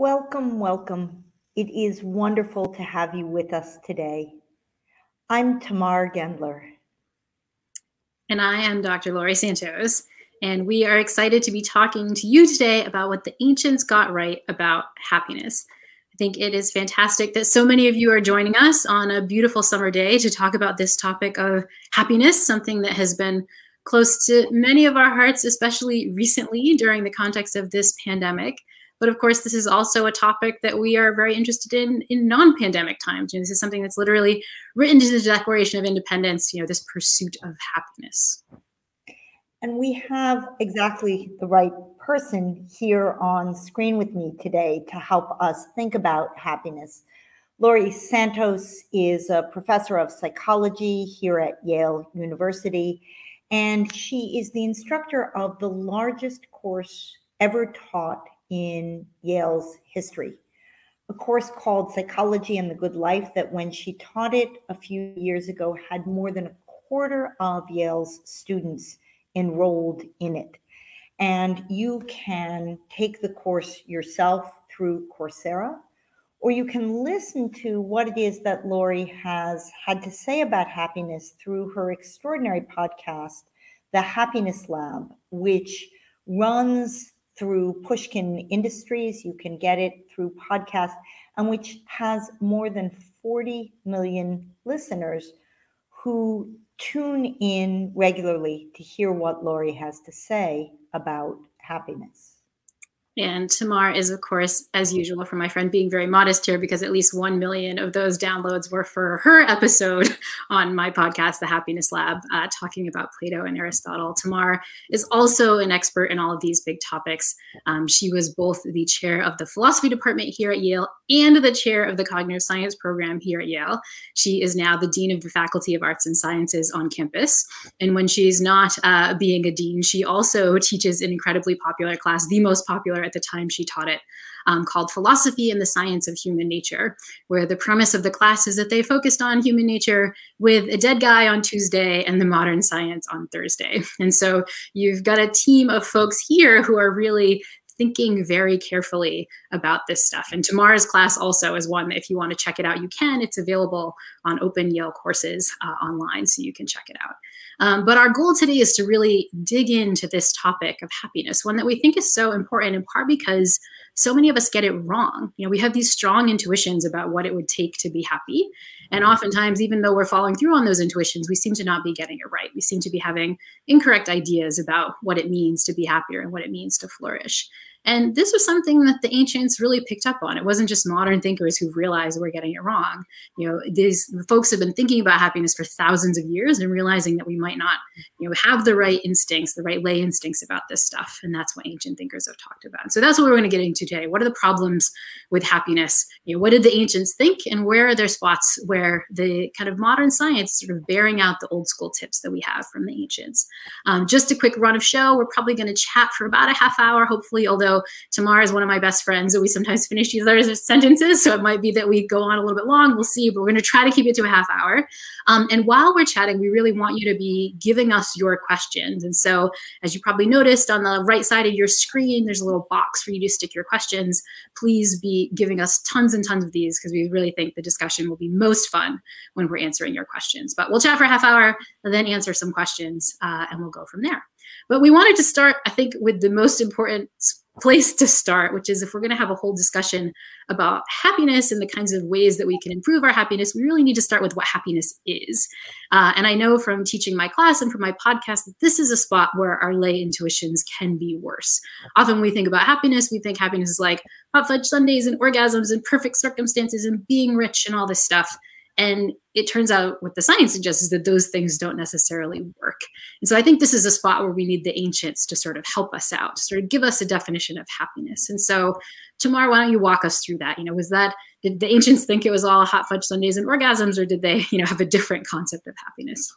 Welcome, welcome. It is wonderful to have you with us today. I'm Tamar Gendler. And I am Dr. Laurie Santos. And we are excited to be talking to you today about what the ancients got right about happiness. I think it is fantastic that so many of you are joining us on a beautiful summer day to talk about this topic of happiness, something that has been close to many of our hearts, especially recently during the context of this pandemic. But of course, this is also a topic that we are very interested in in non-pandemic times. You know, this is something that's literally written into the Declaration of Independence. You know, this pursuit of happiness. And we have exactly the right person here on screen with me today to help us think about happiness. Laurie Santos is a professor of psychology here at Yale University, and she is the instructor of the largest course ever taught in Yale's history. A course called Psychology and the Good Life, that when she taught it a few years ago, had more than a quarter of Yale's students enrolled in it. And you can take the course yourself through Coursera, or you can listen to what it is that Laurie has had to say about happiness through her extraordinary podcast, The Happiness Lab, which runs through Pushkin Industries. You can get it through podcast, and which has more than 40 million listeners who tune in regularly to hear what Laurie has to say about happiness. And Tamar is, of course, as usual, for my friend being very modest here, because at least 1 million of those downloads were for her episode on my podcast, The Happiness Lab, uh, talking about Plato and Aristotle. Tamar is also an expert in all of these big topics. Um, she was both the chair of the philosophy department here at Yale and the chair of the cognitive science program here at Yale. She is now the dean of the Faculty of Arts and Sciences on campus. And when she's not uh, being a dean, she also teaches an incredibly popular class, the most popular at the time she taught it, um, called Philosophy and the Science of Human Nature, where the premise of the class is that they focused on human nature with a dead guy on Tuesday and the modern science on Thursday. And so you've got a team of folks here who are really thinking very carefully about this stuff. And Tamar's class also is one that if you want to check it out, you can. It's available on Open Yale courses uh, online, so you can check it out. Um, but our goal today is to really dig into this topic of happiness, one that we think is so important in part because so many of us get it wrong. You know, we have these strong intuitions about what it would take to be happy. And oftentimes, even though we're following through on those intuitions, we seem to not be getting it right. We seem to be having incorrect ideas about what it means to be happier and what it means to flourish. And this was something that the ancients really picked up on. It wasn't just modern thinkers who realized we're getting it wrong. You know, these folks have been thinking about happiness for thousands of years and realizing that we might not, you know, have the right instincts, the right lay instincts about this stuff. And that's what ancient thinkers have talked about. So that's what we're going to get into today. What are the problems with happiness? You know, what did the ancients think and where are there spots where the kind of modern science sort of bearing out the old school tips that we have from the ancients? Um, just a quick run of show. We're probably going to chat for about a half hour, hopefully, although so Tamar is one of my best friends, and we sometimes finish each other's sentences. So it might be that we go on a little bit long. We'll see, but we're going to try to keep it to a half hour. Um, and while we're chatting, we really want you to be giving us your questions. And so, as you probably noticed on the right side of your screen, there's a little box for you to stick your questions. Please be giving us tons and tons of these because we really think the discussion will be most fun when we're answering your questions. But we'll chat for a half hour and then answer some questions, uh, and we'll go from there. But we wanted to start, I think, with the most important place to start, which is if we're going to have a whole discussion about happiness and the kinds of ways that we can improve our happiness, we really need to start with what happiness is. Uh, and I know from teaching my class and from my podcast that this is a spot where our lay intuitions can be worse. Often we think about happiness, we think happiness is like hot fudge sundaes and orgasms and perfect circumstances and being rich and all this stuff. And it turns out what the science suggests is that those things don't necessarily work. And so I think this is a spot where we need the ancients to sort of help us out, to sort of give us a definition of happiness. And so Tamar, why don't you walk us through that? You know, was that did the ancients think it was all hot fudge sundaes and orgasms, or did they, you know, have a different concept of happiness?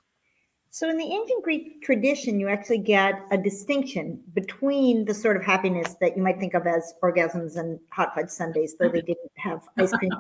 So in the ancient Greek tradition, you actually get a distinction between the sort of happiness that you might think of as orgasms and hot fudge sundaes, though they didn't have ice cream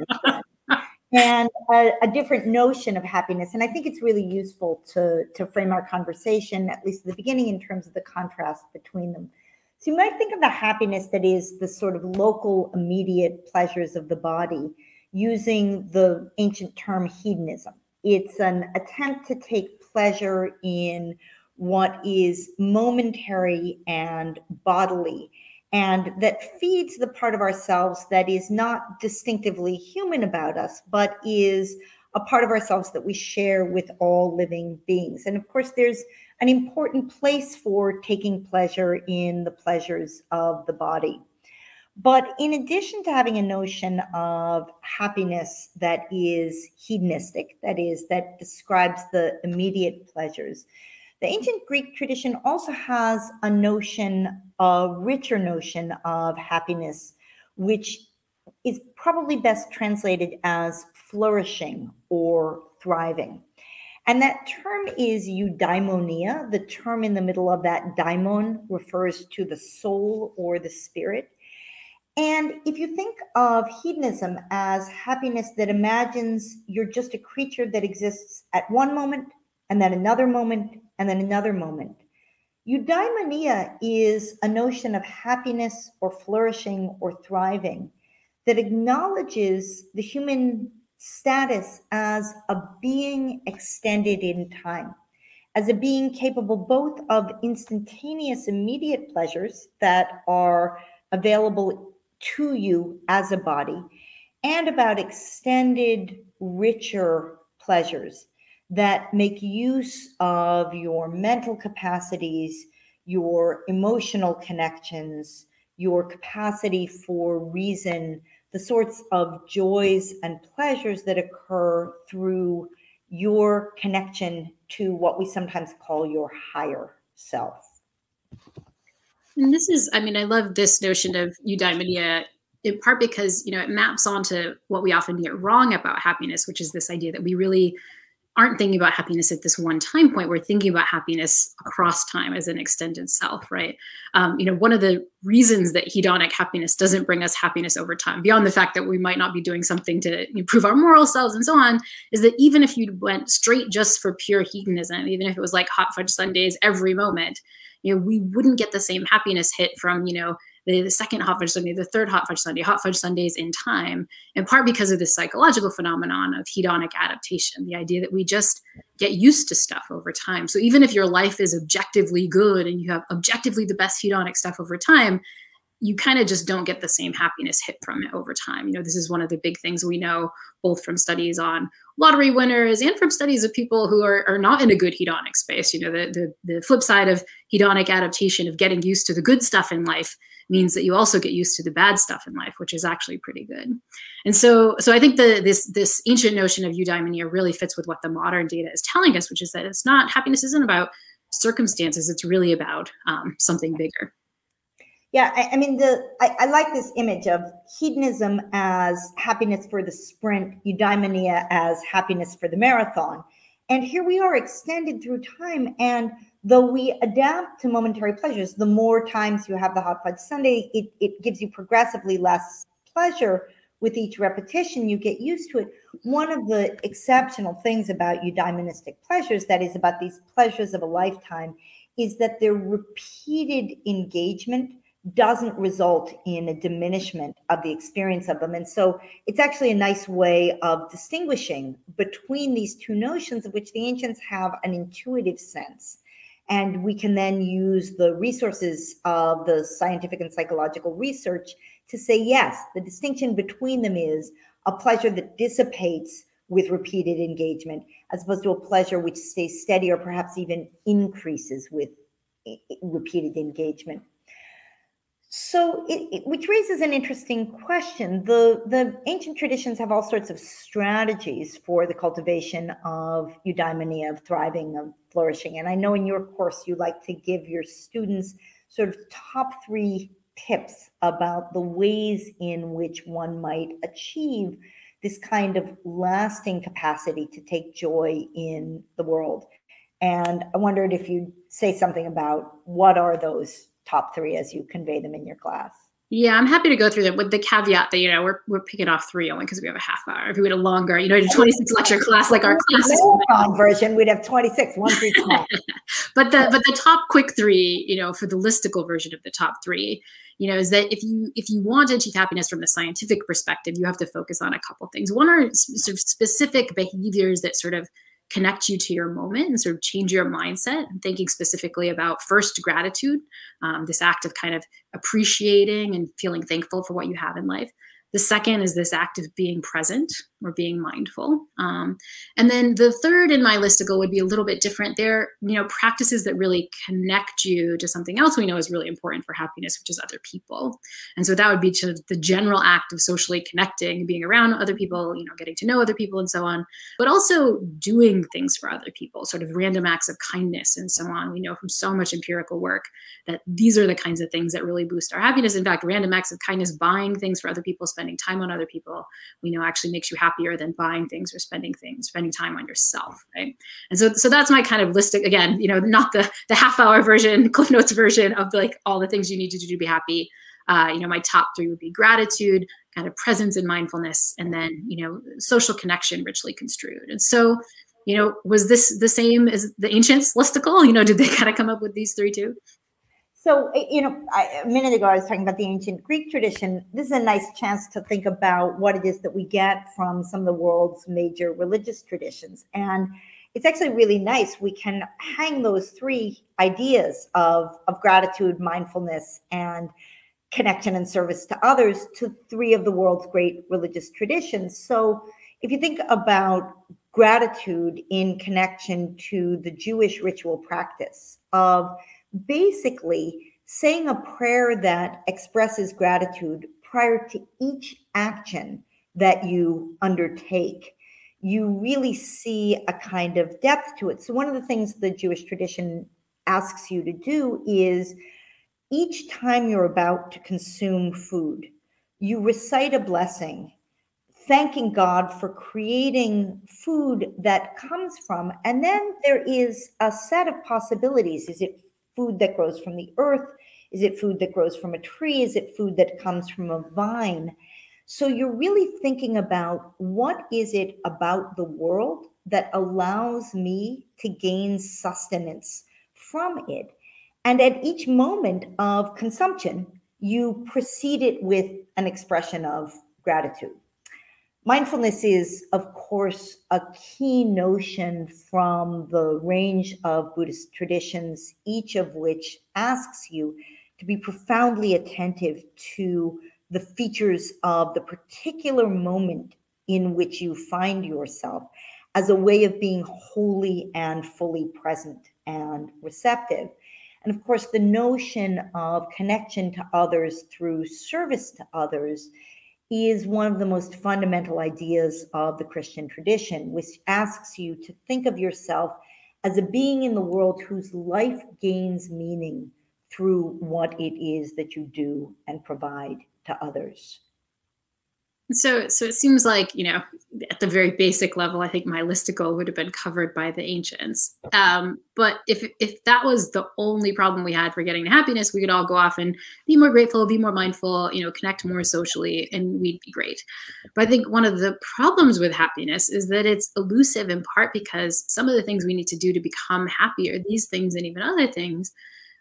and a, a, different notion of happiness. And I think it's really useful to, to frame our conversation, at least at the beginning, in terms of the contrast between them. So you might think of the happiness that is the sort of local, immediate pleasures of the body using the ancient term hedonism. It's an attempt to take pleasure in what is momentary and bodily, and that feeds the part of ourselves that is not distinctively human about us, but is a part of ourselves that we share with all living beings. And of course, there's an important place for taking pleasure in the pleasures of the body. But in addition to having a notion of happiness that is hedonistic, that is, that describes the immediate pleasures, the ancient Greek tradition also has a notion, a richer notion of happiness, which is probably best translated as flourishing or thriving. And that term is eudaimonia. The term in the middle of that daimon refers to the soul or the spirit. And if you think of hedonism as happiness that imagines you're just a creature that exists at one moment and then another moment and then another moment, eudaimonia is a notion of happiness or flourishing or thriving that acknowledges the human status as a being extended in time, as a being capable both of instantaneous, immediate pleasures that are available to you as a body and about extended, richer pleasures that make use of your mental capacities, your emotional connections, your capacity for reason, the sorts of joys and pleasures that occur through your connection to what we sometimes call your higher self. And this is, I mean, I love this notion of eudaimonia in part because, you know, it maps onto what we often get wrong about happiness, which is this idea that we really aren't thinking about happiness at this one time point. We're thinking about happiness across time as an extended self, right? Um, you know, one of the reasons that hedonic happiness doesn't bring us happiness over time, beyond the fact that we might not be doing something to improve our moral selves and so on, is that even if you went straight just for pure hedonism, even if it was like hot fudge sundaes every moment, you know, we wouldn't get the same happiness hit from, you know, the, the second hot fudge sundae, the third hot fudge sundae, hot fudge sundaes in time, in part because of this psychological phenomenon of hedonic adaptation, the idea that we just get used to stuff over time. So even if your life is objectively good and you have objectively the best hedonic stuff over time, you kind of just don't get the same happiness hit from it over time. You know, this is one of the big things we know both from studies on lottery winners and from studies of people who are, are not in a good hedonic space. You know, the, the, the flip side of hedonic adaptation of getting used to the good stuff in life means that you also get used to the bad stuff in life, which is actually pretty good. And so, so I think the, this this ancient notion of eudaimonia really fits with what the modern data is telling us, which is that it's not happiness isn't about circumstances; it's really about um, something bigger. Yeah, I, I mean the I, I, like this image of hedonism as happiness for the sprint, eudaimonia as happiness for the marathon. And here we are extended through time. And though we adapt to momentary pleasures, the more times you have the hot fudge sundae, it, it gives you progressively less pleasure with each repetition. You get used to it. One of the exceptional things about eudaimonistic pleasures, that is about these pleasures of a lifetime, is that their repeated engagement doesn't result in a diminishment of the experience of them. And so it's actually a nice way of distinguishing between these two notions of which the ancients have an intuitive sense. And we can then use the resources of the scientific and psychological research to say, yes, the distinction between them is a pleasure that dissipates with repeated engagement, as opposed to a pleasure which stays steady or perhaps even increases with repeated engagement. So, it, it, which raises an interesting question. The, the ancient traditions have all sorts of strategies for the cultivation of eudaimonia, of thriving, of flourishing. And I know in your course you like to give your students sort of top three tips about the ways in which one might achieve this kind of lasting capacity to take joy in the world. And I wondered if you'd say something about what are those top three as you convey them in your class? Yeah, I'm happy to go through them with the caveat that you know we're we're picking off three only because we have a half hour. If we had a longer, you know, a 26 lecture class like our class version, we'd have 26, one 10. but the but the top quick three, you know, for the listicle version of the top three, you know, is that if you if you want to achieve happiness from the scientific perspective, you have to focus on a couple things. One are sort of specific behaviors that sort of connect you to your moment and sort of change your mindset. I'm thinking specifically about first gratitude, um, this act of kind of appreciating and feeling thankful for what you have in life. The second is this act of being present or being mindful. Um, and then the third in my listicle would be a little bit different. They're, you know, practices that really connect you to something else we know is really important for happiness, which is other people. And so that would be to the general act of socially connecting, being around other people, you know, getting to know other people and so on, but also doing things for other people, sort of random acts of kindness and so on. We know from so much empirical work that these are the kinds of things that really boost our happiness. In fact, random acts of kindness, buying things for other people, spending time on other people, we know actually makes you happier than buying things or spending things, spending time on yourself, right? And so, so that's my kind of list. Again, you know, not the the half hour version, Cliff Notes version of like all the things you need to do to be happy. Uh, you know, my top three would be gratitude, kind of presence and mindfulness, and then you know, social connection, richly construed. And so, you know, was this the same as the ancients listicle? You know, did they kind of come up with these three too? So, you know, I, a minute ago I was talking about the ancient Greek tradition. This is a nice chance to think about what it is that we get from some of the world's major religious traditions. And it's actually really nice. We can hang those three ideas of, of gratitude, mindfulness, and connection and service to others to three of the world's great religious traditions. So, if you think about gratitude in connection to the Jewish ritual practice of basically saying a prayer that expresses gratitude prior to each action that you undertake, you really see a kind of depth to it. So, one of the things the Jewish tradition asks you to do is each time you're about to consume food, you recite a blessing, thanking God for creating food that comes from, and then there is a set of possibilities. Is it food that grows from the earth? Is it food that grows from a tree? Is it food that comes from a vine? So you're really thinking about what is it about the world that allows me to gain sustenance from it? And at each moment of consumption, you precede it with an expression of gratitude. Mindfulness is, of course, a key notion from the range of Buddhist traditions, each of which asks you to be profoundly attentive to the features of the particular moment in which you find yourself as a way of being wholly and fully present and receptive. And of course, the notion of connection to others through service to others is one of the most fundamental ideas of the Christian tradition, which asks you to think of yourself as a being in the world whose life gains meaning through what it is that you do and provide to others. So, so it seems like you know, at the very basic level, I think my listicle would have been covered by the ancients. Um, but if if that was the only problem we had for getting to happiness, we could all go off and be more grateful, be more mindful, you know, connect more socially, and we'd be great. But I think one of the problems with happiness is that it's elusive in part because some of the things we need to do to become happier, these things and even other things,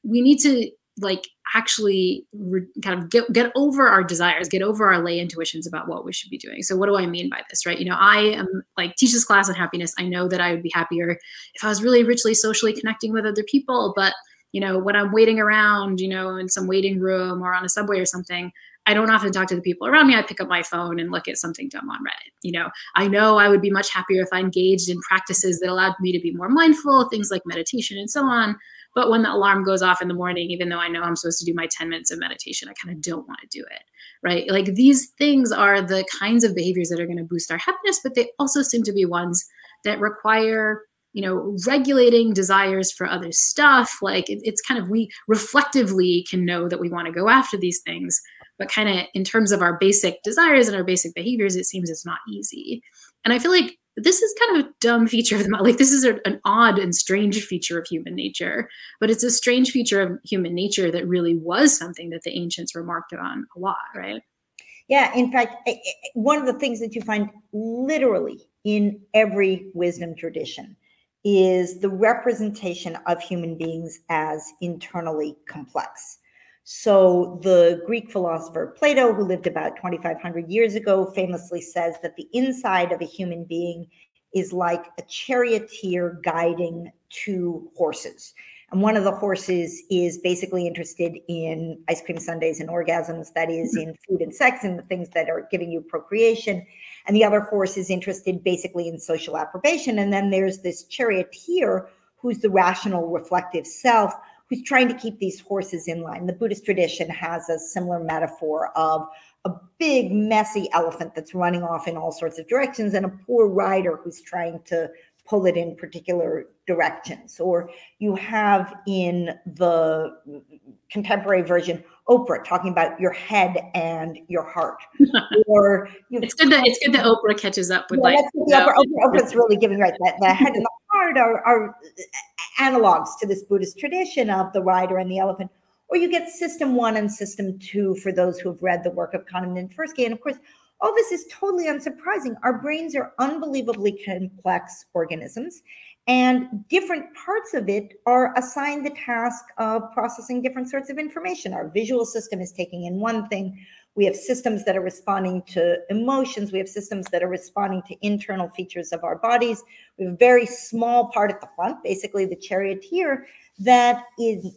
we need to like actually re- kind of get get over our desires, get over our lay intuitions about what we should be doing. So what do I mean by this, right? You know, I am like teach this class on happiness. I know that I would be happier if I was really richly socially connecting with other people, but you know, when I'm waiting around, you know, in some waiting room or on a subway or something, I don't often talk to the people around me. I pick up my phone and look at something dumb on Reddit. You know, I know I would be much happier if I engaged in practices that allowed me to be more mindful, things like meditation and so on. But when the alarm goes off in the morning, even though I know I'm supposed to do my 10 minutes of meditation, I kind of don't want to do it. Right. Like these things are the kinds of behaviors that are going to boost our happiness, but they also seem to be ones that require you know regulating desires for other stuff like it, it's kind of we reflectively can know that we want to go after these things but kind of in terms of our basic desires and our basic behaviors it seems it's not easy and i feel like this is kind of a dumb feature of the like this is a, an odd and strange feature of human nature but it's a strange feature of human nature that really was something that the ancients remarked on a lot right? Yeah in fact one of the things that you find literally in every wisdom tradition is the representation of human beings as internally complex so the Greek philosopher Plato, who lived about 2,500 years ago, famously says that the inside of a human being is like a charioteer guiding two horses. And one of the horses is basically interested in ice cream sundaes and orgasms, that is, in food and sex and the things that are giving you procreation. And the other horse is interested basically in social approbation. And then there's this charioteer who's the rational, reflective self who's trying to keep these horses in line. The Buddhist tradition has a similar metaphor of a big, messy elephant that's running off in all sorts of directions and a poor rider who's trying to pull it in particular directions. Or you have in the contemporary version Oprah talking about your head and your heart. or it's good that it's good that Oprah catches up with yeah, like Oprah, Oprah, Oprah's really giving right that the head and the heart are, are analogs to this Buddhist tradition of the rider and the elephant. Or you get system one and system two for those who have read the work of Kahneman and Tversky. And of course, all this is totally unsurprising. Our brains are unbelievably complex organisms, and different parts of it are assigned the task of processing different sorts of information. Our visual system is taking in one thing. We have systems that are responding to emotions. We have systems that are responding to internal features of our bodies. We have a very small part at the front, basically the charioteer, that is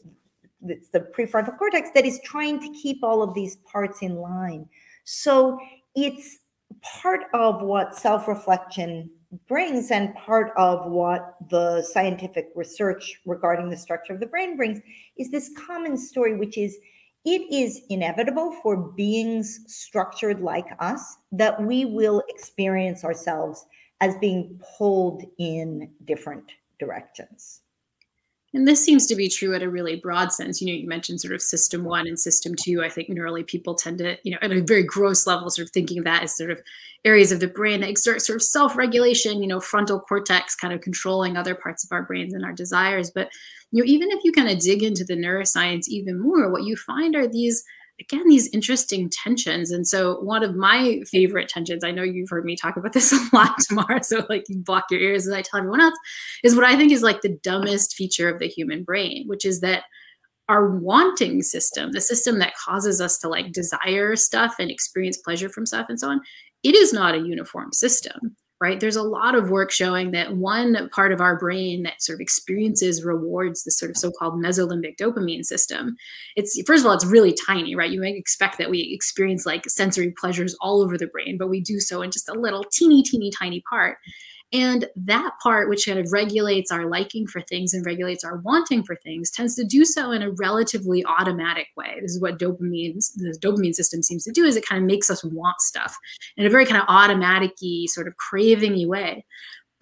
it's the prefrontal cortex that is trying to keep all of these parts in line. So it's part of what self-reflection brings and part of what the scientific research regarding the structure of the brain brings is this common story which is it is inevitable for beings structured like us that we will experience ourselves as being pulled in different directions and this seems to be true at a really broad sense. You know, you mentioned sort of system one and system two. I think neurally people tend to, you know, at a very gross level, sort of thinking that as sort of areas of the brain that exert sort of self-regulation, you know, frontal cortex kind of controlling other parts of our brains and our desires. But, you know, even if you kind of dig into the neuroscience even more, what you find are these again these interesting tensions. And so one of my favorite tensions i know you've heard me talk about this a lot Tamar so like you block your ears as i tell everyone else is what i think is like the dumbest feature of the human brain which is that our wanting system the system that causes us to like desire stuff and experience pleasure from stuff and so on it is not a uniform system right? There's a lot of work showing that one part of our brain that sort of experiences rewards this sort of so-called mesolimbic dopamine system. It's first of all, it's really tiny, right? You might expect that we experience like sensory pleasures all over the brain, but we do so in just a little teeny, teeny, tiny part. And that part, which kind of regulates our liking for things and regulates our wanting for things, tends to do so in a relatively automatic way. This is what dopamine, the dopamine system seems to do, is it kind of makes us want stuff in a very kind of automatic sort of cravingy way.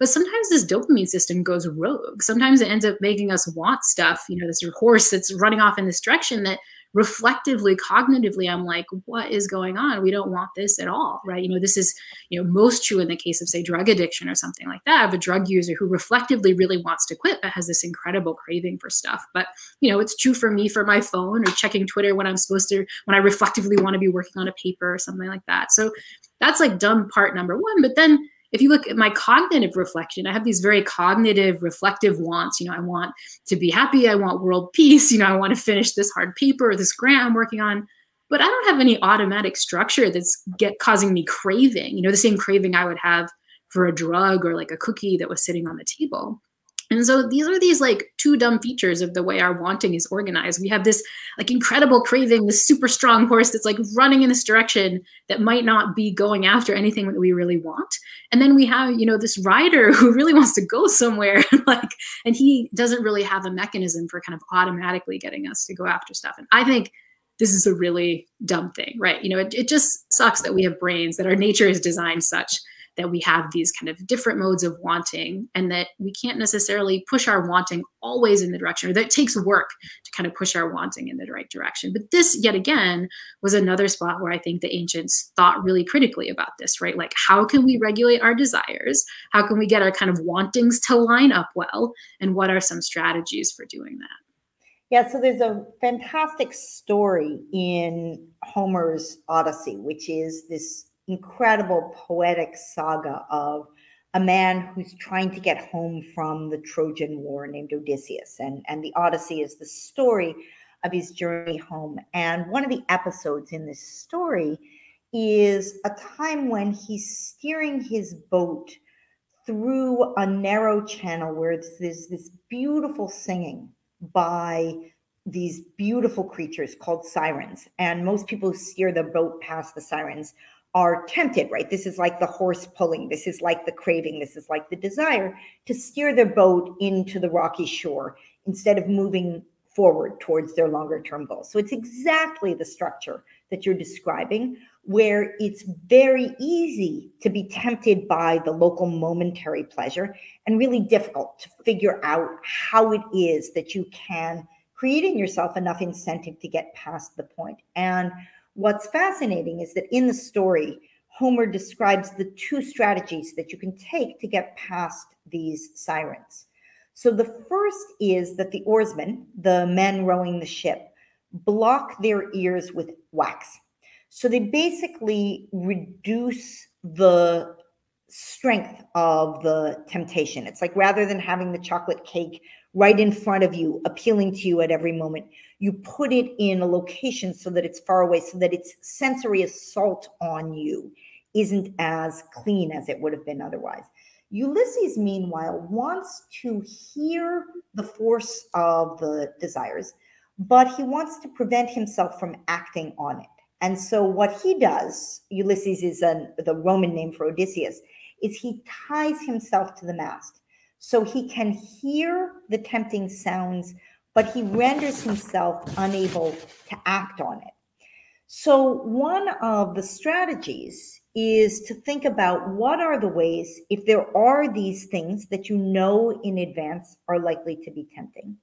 But sometimes this dopamine system goes rogue. Sometimes it ends up making us want stuff, you know, this horse that's running off in this direction that reflectively cognitively i'm like what is going on? We don't want this at all right? You know this is you know most true in the case of say drug addiction or something like that of a drug user who reflectively really wants to quit but has this incredible craving for stuff. But you know it's true for me for my phone or checking twitter when i'm supposed to when i reflectively want to be working on a paper or something like that. So that's like dumb part number one. But then if you look at my cognitive reflection, I have these very cognitive, reflective wants. You know, I want to be happy. I want world peace. You know, I want to finish this hard paper this grant I'm working on. But I don't have any automatic structure that's get causing me craving. You know, the same craving I would have for a drug or like a cookie that was sitting on the table. And so these are these like two dumb features of the way our wanting is organized. We have this like incredible craving, this super strong horse that's like running in this direction that might not be going after anything that we really want. And then we have, you know, this rider who really wants to go somewhere like and he doesn't really have a mechanism for kind of automatically getting us to go after stuff. And I think this is a really dumb thing, right? You know, it, it just sucks that we have brains that our nature is designed such that we have these kind of different modes of wanting and that we can't necessarily push our wanting always in the direction or that it takes work to kind of push our wanting in the right direction. But this yet again was another spot where i think the ancients thought really critically about this right? Like how can we regulate our desires? How can we get our kind of wantings to line up well? And what are some strategies for doing that? Yeah, so there's a fantastic story in Homer's Odyssey, which is this incredible poetic saga of a man who's trying to get home from the Trojan War named Odysseus. And, and the Odyssey is the story of his journey home. And one of the episodes in this story is a time when he's steering his boat through a narrow channel where there's this beautiful singing by these beautiful creatures called sirens. And most people steer the boat past the sirens are tempted, right? This is like the horse pulling, this is like the craving, this is like the desire to steer their boat into the rocky shore instead of moving forward towards their longer term goals. So it's exactly the structure that you're describing, where it's very easy to be tempted by the local momentary pleasure and really difficult to figure out how it is that you can create in yourself enough incentive to get past the point. And what's fascinating is that in the story, Homer describes the two strategies that you can take to get past these sirens. So the first is that the oarsmen, the men rowing the ship, block their ears with wax. So they basically reduce the strength of the temptation. It's like rather than having the chocolate cake right in front of you, appealing to you at every moment, you put it in a location so that it's far away, so that its sensory assault on you isn't as clean as it would have been otherwise. Ulysses, meanwhile, wants to hear the force of the desires, but he wants to prevent himself from acting on it. And so, what he does, Ulysses is an, the Roman name for Odysseus, is he ties himself to the mast so he can hear the tempting sounds, but he renders himself unable to act on it. So, one of the strategies is to think about what are the ways, if there are these things that you know in advance are likely to be tempting,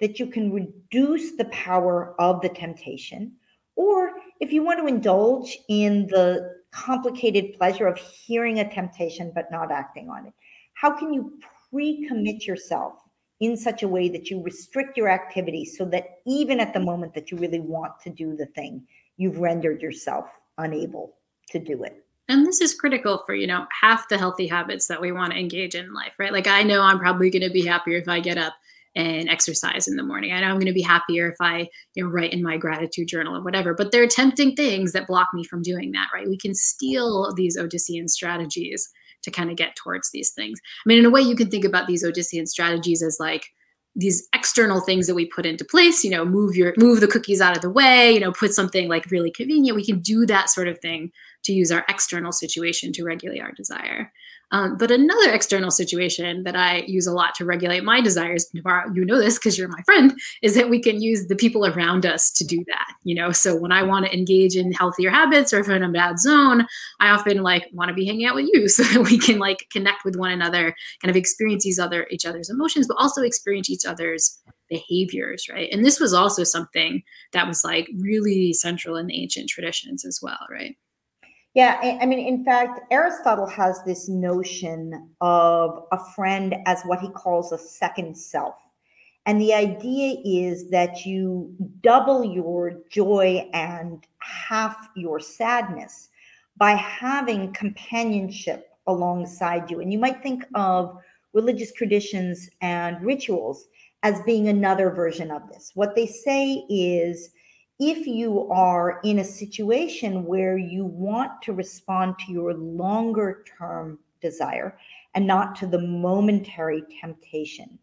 that you can reduce the power of the temptation. Or if you want to indulge in the complicated pleasure of hearing a temptation but not acting on it, how can you pre commit yourself in such a way that you restrict your activity so that even at the moment that you really want to do the thing, you've rendered yourself unable to do it. And this is critical for you know half the healthy habits that we want to engage in life right? Like i know i'm probably going to be happier if i get up and exercise in the morning. I know i'm going to be happier if i you know write in my gratitude journal or whatever but there are tempting things that block me from doing that right? We can steal these odyssean strategies to kind of get towards these things. I mean in a way you can think about these odyssean strategies as like these external things that we put into place you know move your move the cookies out of the way you know put something like really convenient. We can do that sort of thing to use our external situation to regulate our desire um, but another external situation that I use a lot to regulate my desires, Navarro, you know this because you're my friend, is that we can use the people around us to do that. You know, so when I want to engage in healthier habits or if I'm in a bad zone, I often like want to be hanging out with you so that we can like connect with one another, kind of experience each other, each other's emotions, but also experience each other's behaviors, right? And this was also something that was like really central in the ancient traditions as well, right? Yeah, I mean, in fact, Aristotle has this notion of a friend as what he calls a second self. And the idea is that you double your joy and half your sadness by having companionship alongside you. And you might think of religious traditions and rituals as being another version of this. What they say is if you are in a situation where you want to respond to your longer term desire and not to the momentary temptation,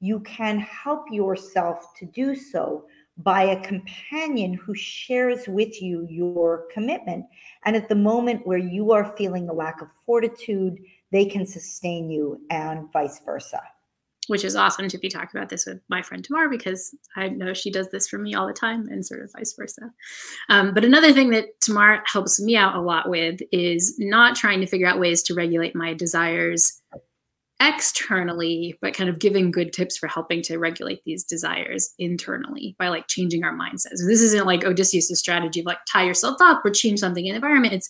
you can help yourself to do so by a companion who shares with you your commitment. And at the moment where you are feeling a lack of fortitude, they can sustain you and vice versa. Which is awesome to be talking about this with my friend Tamar because I know she does this for me all the time and sort of vice versa. Um, but another thing that Tamar helps me out a lot with is not trying to figure out ways to regulate my desires externally, but kind of giving good tips for helping to regulate these desires internally by like changing our mindsets. So this isn't like Odysseus' strategy of like tie yourself up or change something in the environment. It's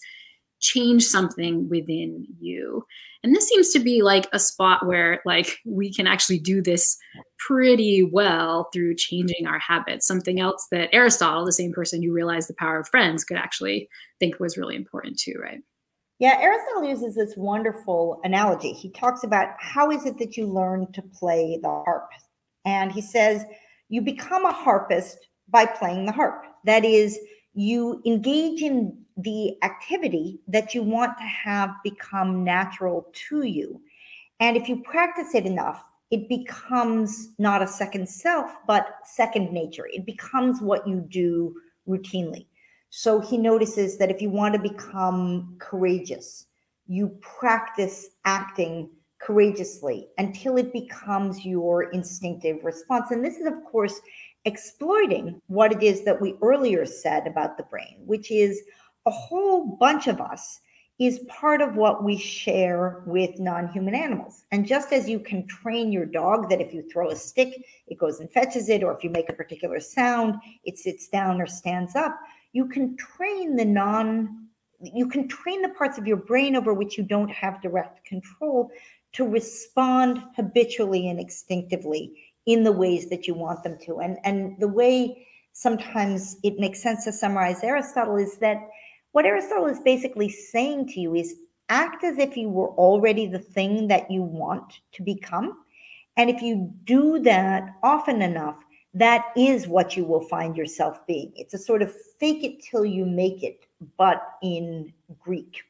change something within you. And this seems to be like a spot where like we can actually do this pretty well through changing our habits. Something else that Aristotle, the same person who realized the power of friends, could actually think was really important too, right? Yeah, Aristotle uses this wonderful analogy. He talks about how is it that you learn to play the harp? And he says, you become a harpist by playing the harp. That is, you engage in the activity that you want to have become natural to you. And if you practice it enough, it becomes not a second self, but second nature. It becomes what you do routinely. So he notices that if you want to become courageous, you practice acting courageously until it becomes your instinctive response. And this is, of course, exploiting what it is that we earlier said about the brain, which is a whole bunch of us is part of what we share with non human animals. And just as you can train your dog that if you throw a stick, it goes and fetches it, or if you make a particular sound, it sits down or stands up, you can train the non you can train the parts of your brain over which you don't have direct control to respond habitually and instinctively in the ways that you want them to and and the way sometimes it makes sense to summarize aristotle is that what Aristotle is basically saying to you is act as if you were already the thing that you want to become. And if you do that often enough, that is what you will find yourself being. It's a sort of fake it till you make it, but in Greek.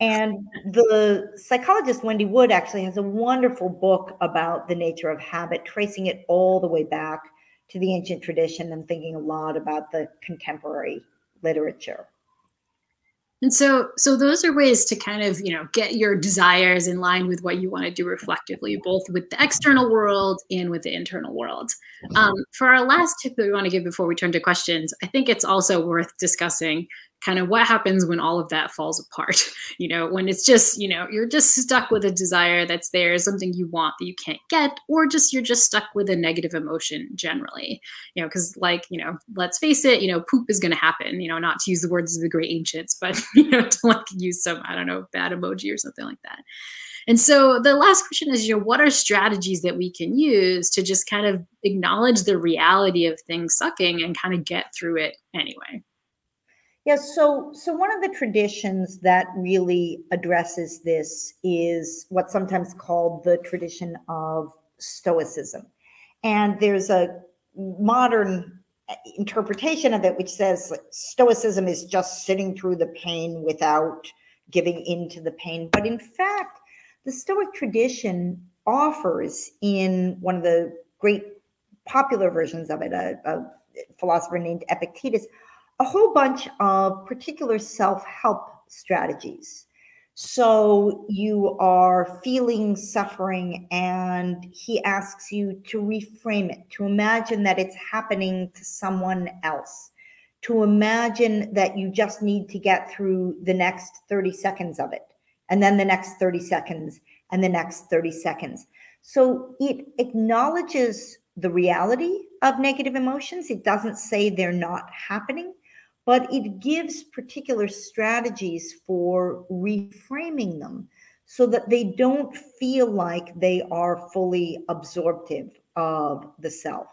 And the psychologist Wendy Wood actually has a wonderful book about the nature of habit, tracing it all the way back to the ancient tradition and thinking a lot about the contemporary literature. And so, so those are ways to kind of, you know, get your desires in line with what you want to do reflectively, both with the external world and with the internal world. Um, for our last tip that we want to give before we turn to questions, I think it's also worth discussing kind of what happens when all of that falls apart you know when it's just you know you're just stuck with a desire that's there something you want that you can't get or just you're just stuck with a negative emotion generally you know because like you know let's face it you know poop is going to happen you know not to use the words of the great ancients but you know to like use some i don't know bad emoji or something like that and so the last question is, you know, what are strategies that we can use to just kind of acknowledge the reality of things sucking and kind of get through it anyway? Yes, so so one of the traditions that really addresses this is what's sometimes called the tradition of Stoicism. And there's a modern uh, interpretation of it which says Stoicism is just sitting through the pain without giving in to the pain. But in fact, the Stoic tradition offers in one of the great popular versions of it, a, a philosopher named Epictetus, a whole bunch of particular self help strategies. So you are feeling suffering, and he asks you to reframe it, to imagine that it's happening to someone else, to imagine that you just need to get through the next 30 seconds of it, and then the next 30 seconds, and the next 30 seconds. So it acknowledges the reality of negative emotions. It doesn't say they're not happening but it gives particular strategies for reframing them so that they don't feel like they are fully absorptive of the self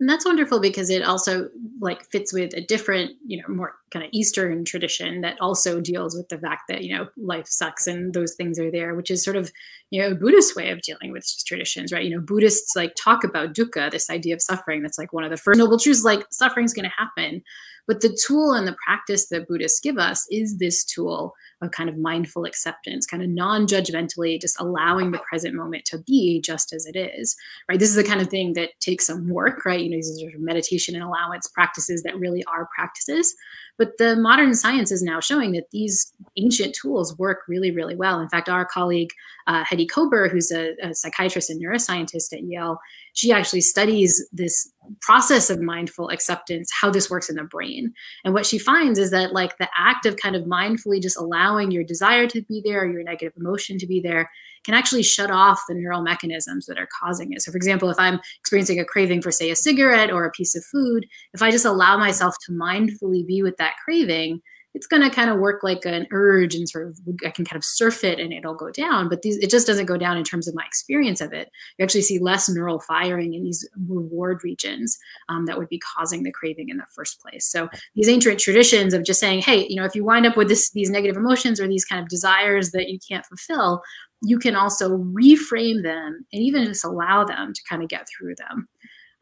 and that's wonderful because it also like fits with a different you know more kind of eastern tradition that also deals with the fact that you know life sucks and those things are there which is sort of you know a buddhist way of dealing with traditions right? You know buddhists like talk about dukkha this idea of suffering that's like one of the first noble truths like suffering is going to happen. But the tool and the practice that Buddhists give us is this tool of kind of mindful acceptance, kind of non judgmentally, just allowing the present moment to be just as it is, right? This is the kind of thing that takes some work, right? You know, these are meditation and allowance practices that really are practices. But the modern science is now showing that these ancient tools work really, really well. In fact, our colleague uh, Hedy Kober, who's a, a psychiatrist and neuroscientist at Yale, she actually studies this process of mindful acceptance, how this works in the brain. And what she finds is that, like, the act of kind of mindfully just allowing your desire to be there, your negative emotion to be there, can actually shut off the neural mechanisms that are causing it. So, for example, if I'm experiencing a craving for, say, a cigarette or a piece of food, if I just allow myself to mindfully be with that craving, it's going to kind of work like an urge and sort of I can kind of surf it and it'll go down. But these, it just doesn't go down in terms of my experience of it. You actually see less neural firing in these reward regions um, that would be causing the craving in the first place. So these ancient traditions of just saying, hey, you know, if you wind up with this, these negative emotions or these kind of desires that you can't fulfill, you can also reframe them and even just allow them to kind of get through them.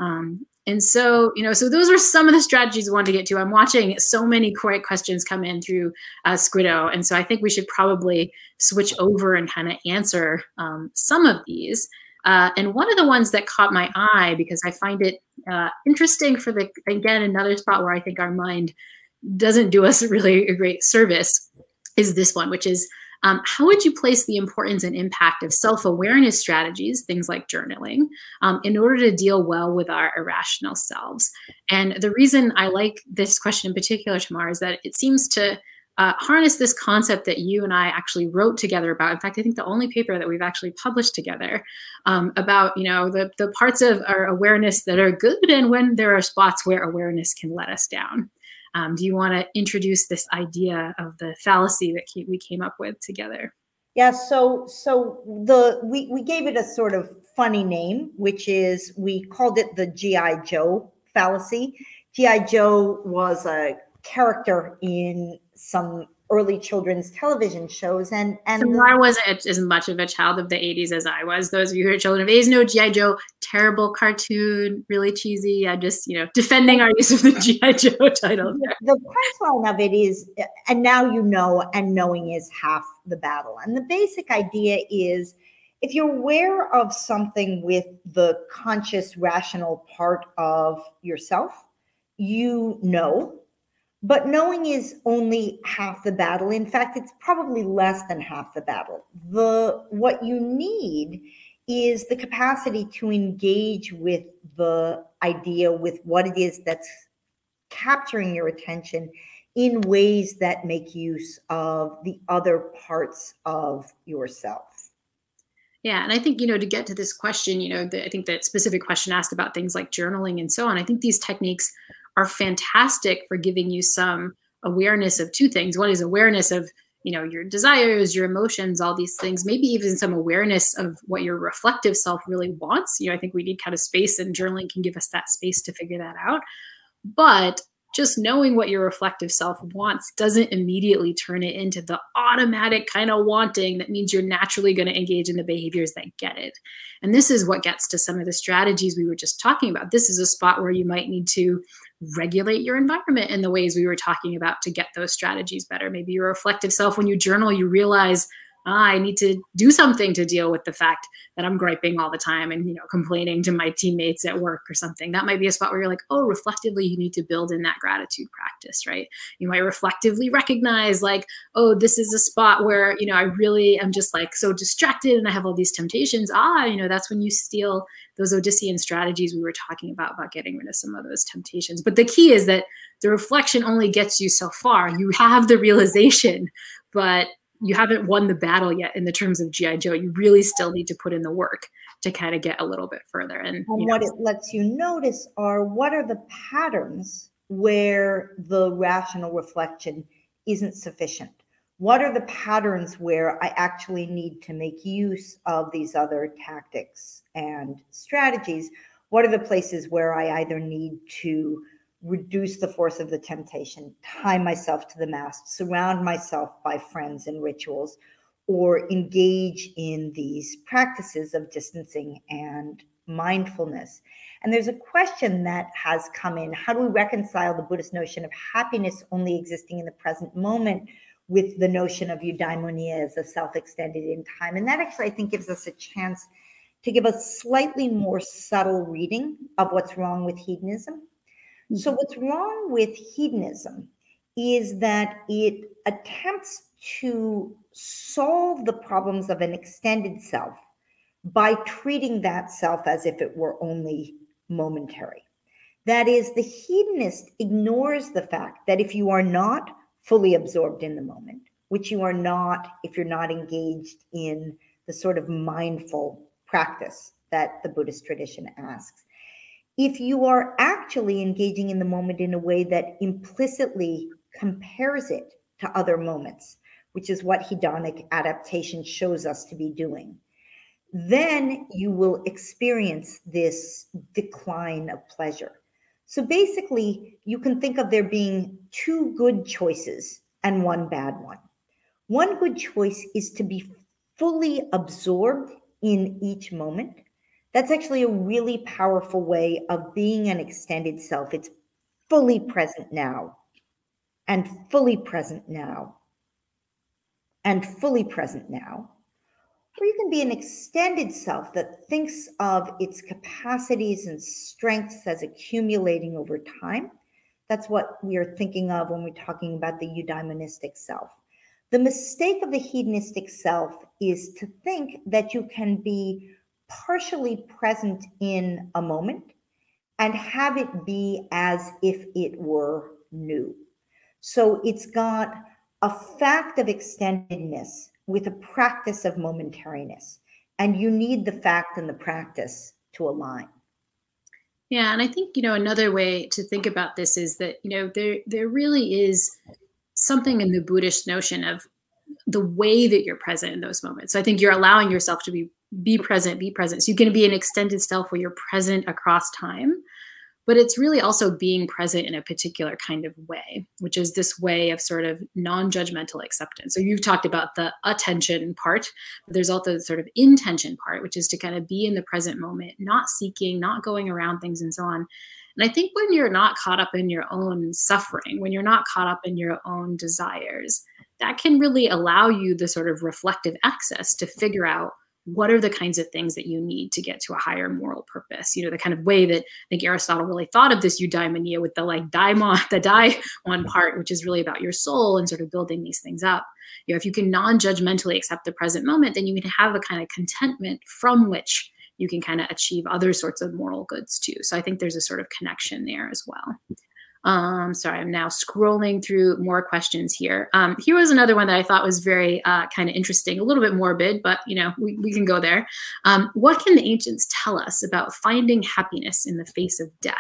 Um, and so, you know, so those are some of the strategies I want to get to. I'm watching so many great questions come in through uh, Squiddo. And so I think we should probably switch over and kind of answer um, some of these. Uh, and one of the ones that caught my eye because I find it uh, interesting for the, again, another spot where I think our mind doesn't do us really a great service is this one, which is um, how would you place the importance and impact of self awareness strategies, things like journaling, um, in order to deal well with our irrational selves? And the reason I like this question in particular, Tamar, is that it seems to uh, harness this concept that you and I actually wrote together about. In fact, I think the only paper that we've actually published together um, about, you know, the, the parts of our awareness that are good and when there are spots where awareness can let us down. Um, do you want to introduce this idea of the fallacy that we came up with together? Yeah, so so the we we gave it a sort of funny name, which is we called it the GI Joe fallacy. GI Joe was a character in some early children's television shows and and Tamar wasn't as much of a child of the 80s as I was. Those of you who are children of 80s know G.I. Joe, terrible cartoon, really cheesy. I just, you know, defending our use of the G.I. Joe title. The, the punchline of it is, and now you know, and knowing is half the battle. And the basic idea is if you're aware of something with the conscious, rational part of yourself, you know but knowing is only half the battle. In fact, it's probably less than half the battle. The what you need is the capacity to engage with the idea with what it is that's capturing your attention in ways that make use of the other parts of yourself. Yeah, and I think you know to get to this question, you know, the, I think that specific question asked about things like journaling and so on. I think these techniques are fantastic for giving you some awareness of two things. One is awareness of you know your desires your emotions all these things maybe even some awareness of what your reflective self really wants you know i think we need kind of space and journaling can give us that space to figure that out but just knowing what your reflective self wants doesn't immediately turn it into the automatic kind of wanting that means you're naturally going to engage in the behaviors that get it. And this is what gets to some of the strategies we were just talking about. This is a spot where you might need to regulate your environment in the ways we were talking about to get those strategies better. Maybe your reflective self, when you journal, you realize I need to do something to deal with the fact that I'm griping all the time and you know complaining to my teammates at work or something. That might be a spot where you're like, oh, reflectively, you need to build in that gratitude practice, right? You might reflectively recognize like, oh, this is a spot where you know I really am just like so distracted and I have all these temptations. Ah, you know that's when you steal those Odyssean strategies we were talking about about getting rid of some of those temptations. But the key is that the reflection only gets you so far. You have the realization, but you haven't won the battle yet in the terms of GI Joe. You really still need to put in the work to kind of get a little bit further. And, and what know. it lets you notice are what are the patterns where the rational reflection isn't sufficient. What are the patterns where I actually need to make use of these other tactics and strategies? What are the places where I either need to reduce the force of the temptation, tie myself to the mast, surround myself by friends and rituals, or engage in these practices of distancing and mindfulness. And there's a question that has come in how do we reconcile the Buddhist notion of happiness only existing in the present moment with the notion of eudaimonia as a self extended in time? And that actually, I think, gives us a chance to give a slightly more subtle reading of what's wrong with hedonism so, mm-hmm. what's wrong with hedonism is that it attempts to solve the problems of an extended self by treating that self as if it were only momentary. That is, the hedonist ignores the fact that if you are not fully absorbed in the moment, which you are not if you're not engaged in the sort of mindful practice that the Buddhist tradition asks, if you are actually engaging in the moment in a way that implicitly compares it to other moments, which is what hedonic adaptation shows us to be doing, then you will experience this decline of pleasure. So basically, you can think of there being two good choices and one bad one. One good choice is to be fully absorbed in each moment. That's actually a really powerful way of being an extended self. It's fully present now and fully present now and fully present now. Or you can be an extended self that thinks of its capacities and strengths as accumulating over time. That's what we are thinking of when we're talking about the eudaimonistic self. The mistake of the hedonistic self is to think that you can be partially present in a moment and have it be as if it were new. So it's got a fact of extendedness with a practice of momentariness. And you need the fact and the practice to align. Yeah, and I think you know another way to think about this is that you know there there really is something in the Buddhist notion of the way that you're present in those moments. So I think you're allowing yourself to be be present, be present. So you can be an extended self where you're present across time, but it's really also being present in a particular kind of way, which is this way of sort of non judgmental acceptance. So you've talked about the attention part, but there's also the sort of intention part, which is to kind of be in the present moment, not seeking, not going around things and so on. And I think when you're not caught up in your own suffering, when you're not caught up in your own desires, that can really allow you the sort of reflective access to figure out what are the kinds of things that you need to get to a higher moral purpose? You know the kind of way that i think aristotle really thought of this eudaimonia with the like daimon the daimon part which is really about your soul and sort of building these things up. You know if you can non-judgmentally accept the present moment then you can have a kind of contentment from which you can kind of achieve other sorts of moral goods too. So i think there's a sort of connection there as well um, sorry, I'm now scrolling through more questions here. Um, here was another one that I thought was very uh, kind of interesting, a little bit morbid, but you know, we, we can go there. Um, what can the ancients tell us about finding happiness in the face of death?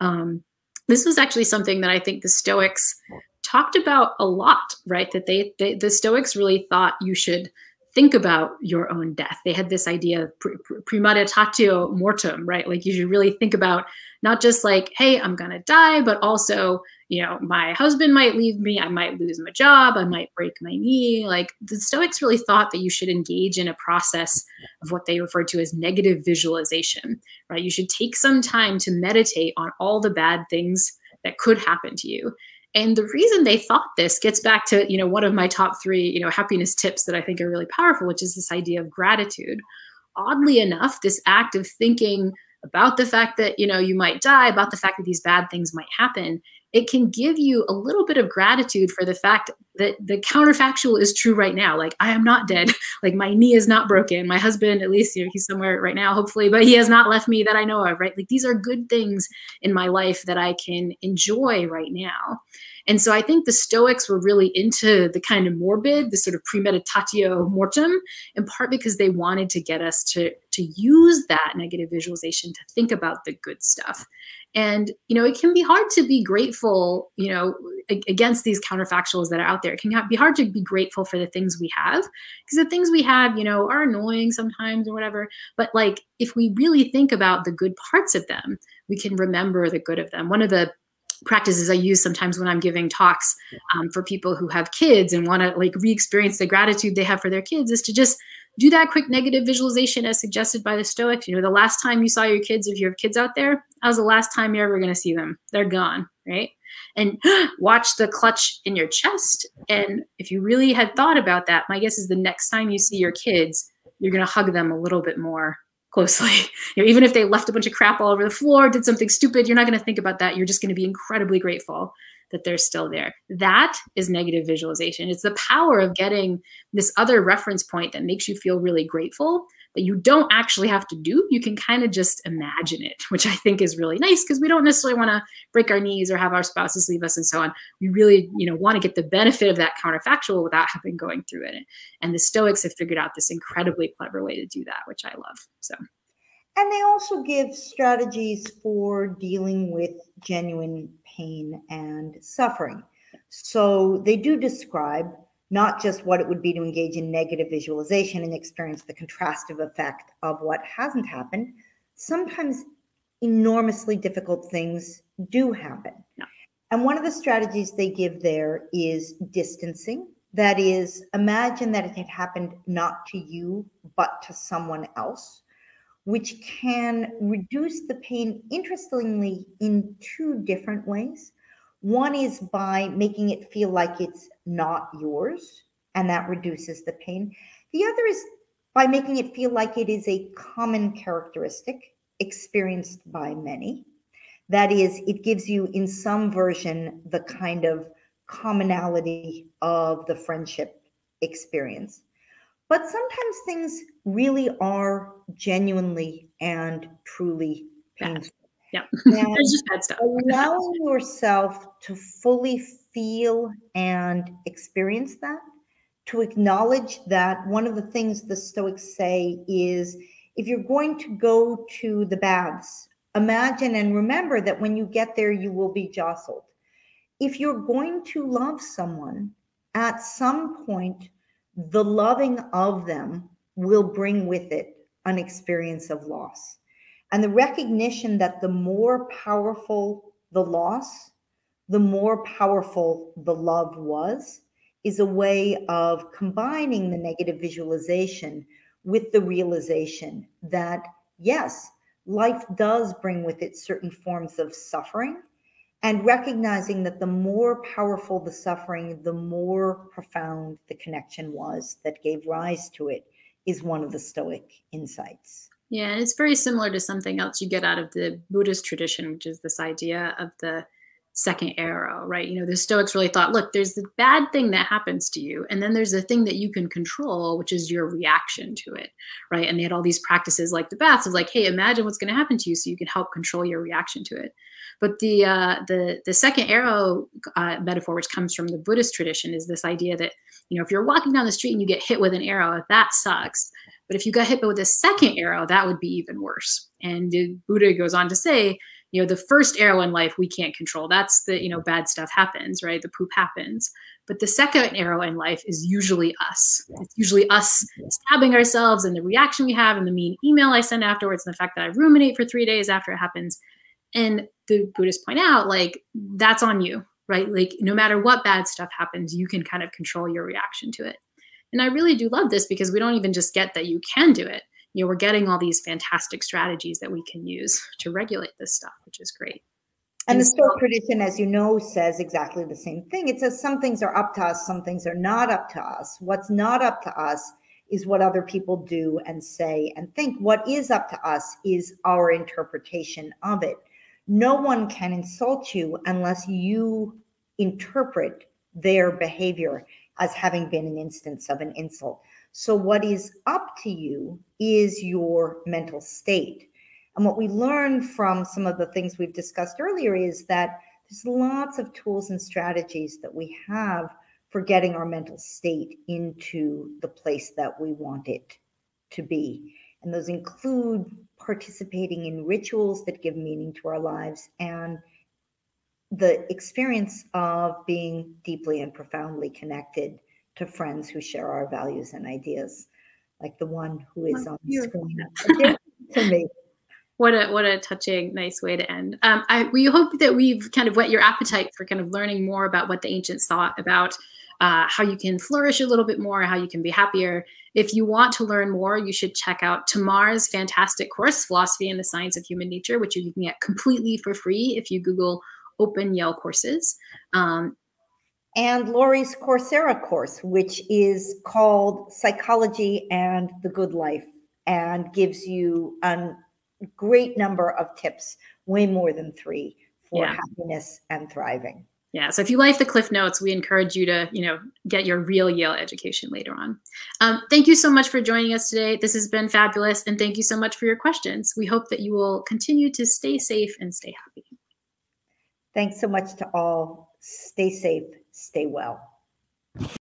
Um, this was actually something that I think the Stoics talked about a lot, right? That they, they the Stoics really thought you should think about your own death. They had this idea of pre premeditatio mortem, right? Like you should really think about not just like, hey, I'm gonna die, but also, you know, my husband might leave me, I might lose my job, I might break my knee. Like the Stoics really thought that you should engage in a process of what they referred to as negative visualization, right? You should take some time to meditate on all the bad things that could happen to you and the reason they thought this gets back to, you know, one of my top three, you know, happiness tips that I think are really powerful, which is this idea of gratitude. Oddly enough, this act of thinking about the fact that, you know, you might die, about the fact that these bad things might happen, it can give you a little bit of gratitude for the fact that the counterfactual is true right now. Like I am not dead. Like my knee is not broken. My husband, at least, you know, he's somewhere right now, hopefully, but he has not left me that I know of, right? Like these are good things in my life that I can enjoy right now. And so I think the Stoics were really into the kind of morbid, the sort of premeditatio mortem, in part because they wanted to get us to, to use that negative visualization to think about the good stuff. And, you know, it can be hard to be grateful, you know, against these counterfactuals that are out there. It can be hard to be grateful for the things we have because the things we have, you know, are annoying sometimes or whatever. But like, if we really think about the good parts of them, we can remember the good of them. One of the practices I use sometimes when I'm giving talks um, for people who have kids and want to like re-experience the gratitude they have for their kids is to just do that quick negative visualization as suggested by the Stoics. You know, the last time you saw your kids, if you have kids out there, that was the last time you're ever going to see them. They're gone, right? And watch the clutch in your chest. And if you really had thought about that, my guess is the next time you see your kids, you're going to hug them a little bit more closely. You know, even if they left a bunch of crap all over the floor, did something stupid, you're not going to think about that. You're just going to be incredibly grateful that they're still there. That is negative visualization. It's the power of getting this other reference point that makes you feel really grateful that you don't actually have to do. You can kind of just imagine it, which I think is really nice because we don't necessarily want to break our knees or have our spouses leave us and so on. We really, you know, want to get the benefit of that counterfactual without having going through it. And the Stoics have figured out this incredibly clever way to do that, which I love. So and they also give strategies for dealing with genuine pain and suffering. So they do describe not just what it would be to engage in negative visualization and experience the contrastive effect of what hasn't happened. Sometimes enormously difficult things do happen. Yeah. And one of the strategies they give there is distancing. That is, imagine that it had happened not to you, but to someone else which can reduce the pain, interestingly, in two different ways. One is by making it feel like it's not yours, and that reduces the pain. The other is by making it feel like it is a common characteristic experienced by many. That is, it gives you, in some version, the kind of commonality of the friendship experience. But sometimes things really are genuinely and truly painful. Yeah, it's just bad stuff. allowing yourself to fully feel and experience that, to acknowledge that one of the things the Stoics say is if you're going to go to the baths, imagine and remember that when you get there, you will be jostled. If you're going to love someone, at some point, the loving of them will bring with it an experience of loss. And the recognition that the more powerful the loss, the more powerful the love was, is a way of combining the negative visualization with the realization that, yes, life does bring with it certain forms of suffering and recognizing that the more powerful the suffering, the more profound the connection was that gave rise to it, is one of the Stoic insights. Yeah, and it's very similar to something else you get out of the Buddhist tradition, which is this idea of the second arrow, right? You know, the Stoics really thought, look, there's the bad thing that happens to you, and then there's the thing that you can control, which is your reaction to it, right? And they had all these practices like the baths of like, hey, imagine what's going to happen to you so you can help control your reaction to it. But the uh, the the second arrow uh, metaphor, which comes from the Buddhist tradition, is this idea that you know if you're walking down the street and you get hit with an arrow, that sucks. But if you got hit with a second arrow, that would be even worse. And the Buddha goes on to say, you know, the first arrow in life we can't control. That's the you know bad stuff happens, right? The poop happens. But the second arrow in life is usually us. It's usually us stabbing ourselves and the reaction we have and the mean email I send afterwards and the fact that I ruminate for three days after it happens. And the Buddhists point out, like, that's on you, right? Like, no matter what bad stuff happens, you can kind of control your reaction to it. And I really do love this because we don't even just get that you can do it. You know, we're getting all these fantastic strategies that we can use to regulate this stuff, which is great. And, and the Stoic tradition, as you know, says exactly the same thing. It says some things are up to us, some things are not up to us. What's not up to us is what other people do and say and think. What is up to us is our interpretation of it no one can insult you unless you interpret their behavior as having been an instance of an insult. So, what is up to you is your mental state. And what we learn from some of the things we've discussed earlier is that there's lots of tools and strategies that we have for getting our mental state into the place that we want it to be. And those include participating in rituals that give meaning to our lives and the experience of being deeply and profoundly connected to friends who share our values and ideas, like the one who is on the screen to me. What a what a touching, nice way to end. Um, I, we hope that we've kind of whet your appetite for kind of learning more about what the ancients thought about uh, how you can flourish a little bit more, how you can be happier. If you want to learn more, you should check out Tamar's fantastic course, Philosophy and the Science of Human Nature, which you can get completely for free if you Google Open Yale courses. Um, and Laurie's Coursera course, which is called Psychology and the Good Life, and gives you a great number of tips, way more than three, for yeah. happiness and thriving. Yeah. So if you like the Cliff Notes, we encourage you to, you know, get your real Yale education later on. Um, thank you so much for joining us today. This has been fabulous. And thank you so much for your questions. We hope that you will continue to stay safe and stay happy. Thanks so much to all. Stay safe, stay well.